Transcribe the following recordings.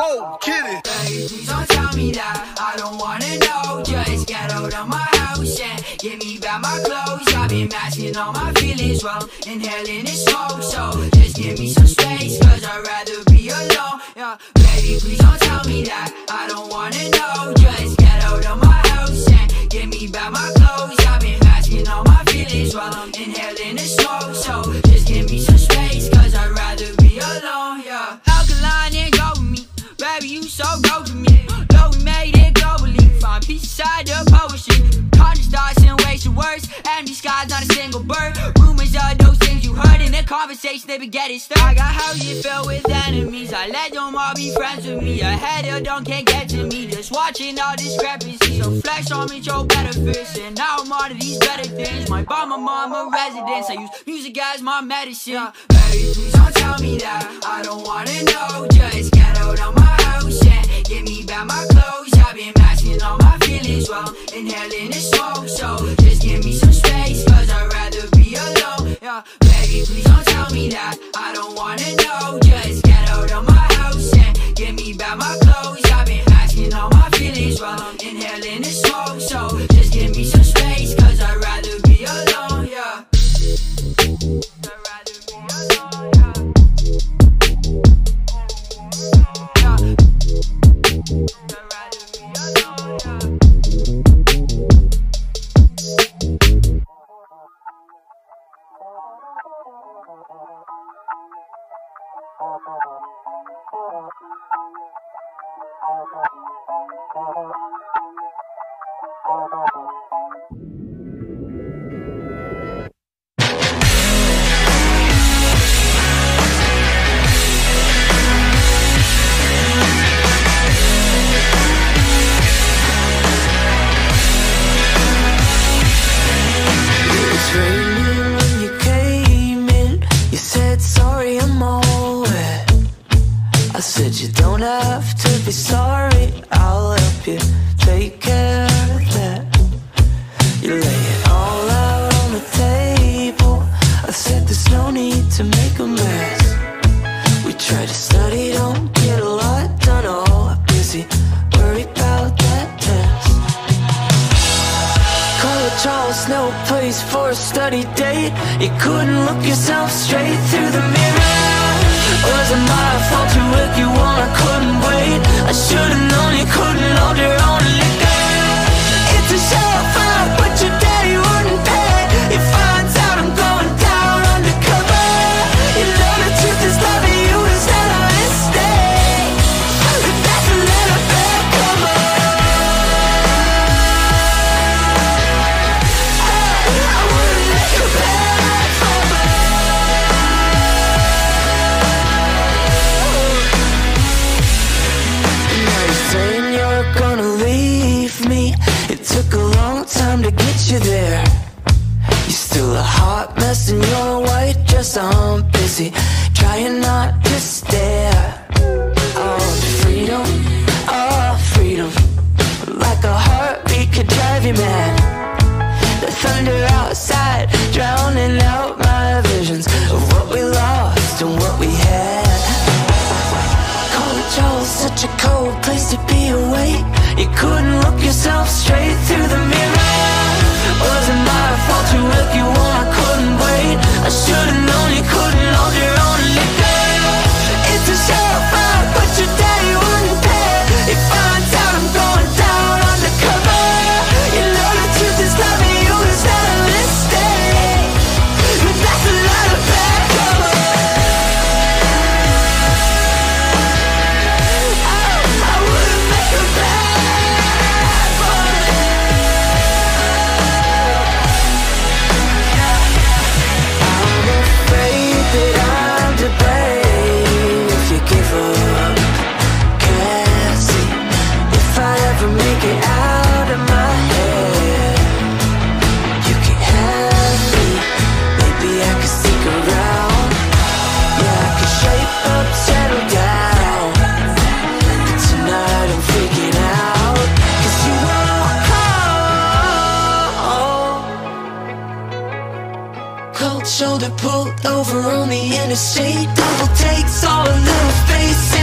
Oh, kitty. Please don't tell me that I don't wanna know. Just get out of my house and give me back my clothes. I've been masking all my feelings while inhaling the smoke. So just give me some space, cause I'd rather be alone. Yeah, baby, please don't tell me that I don't wanna know. Just get out of my house and give me back my clothes. I've been masking all my feelings while I'm inhaling the smoke. So just give me some space, cause I'd rather be alone. Yeah, alkaline conversation, they be getting stirred. I got how you feel with enemies. I let them all be friends with me. A hater don't can't get to me. Just watching all discrepancies. So flex on me, your benefits. And now I'm on these better things. My bar, my mama residence. I use music as my medicine. Baby, please don't tell me that. I don't wanna know. Just get out of my house and give me back my clothes. I've been masking all my feelings while inhaling the smoke. So just give me some space, cause alone. Yeah, baby, please don't tell me that. I don't wanna know. Just get out of my house and give me back my clothes. I've been masking all my feelings while I'm inhaling the smoke. So just give me some space, cause I'd rather be alone. Yeah. I'd rather be alone, yeah. It's have to be sorry. I'll help you take care of that. You lay it all out on the table. I said there's no need to make a mess. We try to study, don't get a College no place for a study date. You couldn't look yourself straight through the mirror. Was it my fault to work you on? I couldn't wait. I should've known you couldn't hold your own you there. You're still a hot mess in your white dress. I'm busy trying not to stare. Oh, freedom, oh, freedom. Like a heartbeat could drive you mad. The thunder outside, drowning out my visions of what we lost and what we had. Hall's such a cold place to be away. You couldn't look yourself straight through the pulled over on the interstate. Double takes all a little face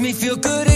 me feel good